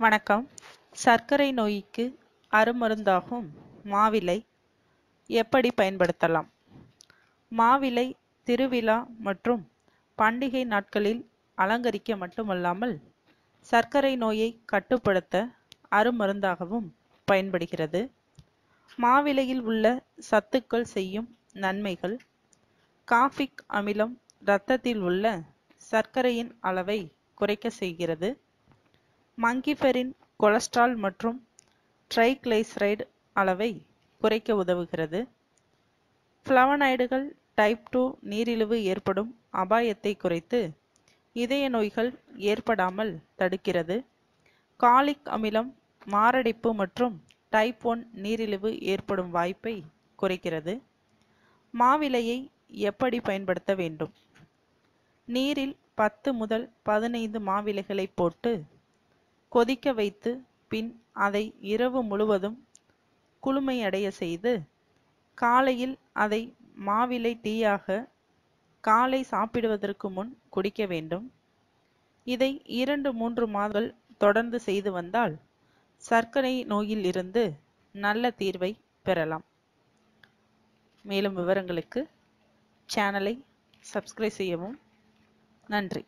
வணக்கம். சர்க்கரை நோய்க்கு அருமருந்தாகும் மாவிலை எப்படி பயன்படுத்தலாம்? மாவிலை திருவிழா மற்றும் பண்டிகை நாட்களில் அலங்கரிக்க மட்டுமல்லாமல் சர்க்கரை நோயை கட்டுப்படுத்த அருமருந்தாகவும் பயன்படுகிறது. மாவிலையில் உள்ள சத்துக்கள் செய்யும் நன்மைகள். காஃபிக் அமிலம் இரத்தத்தில் உள்ள சர்க்கரையின் அளவை குறைக்க செய்கிறது. மங்கிஃபெரின் கொலஸ்ட்ரால் மற்றும் ட்ரைக்ளைசரைடு அளவை குறைக்க உதவுகிறது. ஃப்ளவனாய்டுகள் டைப் டூ நீரிழிவு ஏற்படும் அபாயத்தை குறைத்து இதய நோய்கள் ஏற்படாமல் தடுக்கிறது. காலிக் அமிலம் மாரடைப்பு மற்றும் டைப் ஒன் நீரிழிவு ஏற்படும் வாய்ப்பை குறைக்கிறது. மாவிலையை எப்படி பயன்படுத்த வேண்டும்? நீரில் பத்து முதல் பதினைந்து மாவிலைகளை போட்டு கொதிக்க வைத்து பின் அதை இரவு முழுவதும் குளுமையடைய செய்து காலையில் அதை மாவிலை டீயாக காலை சாப்பிடுவதற்கு முன் குடிக்க வேண்டும். இதை இரண்டு மூன்று மாதங்கள் தொடர்ந்து செய்து வந்தால் சர்க்கரை நோயில் இருந்து நல்ல தீர்வை பெறலாம். மேலும் விவரங்களுக்கு சேனலை சப்ஸ்கிரைப் செய்யவும். நன்றி.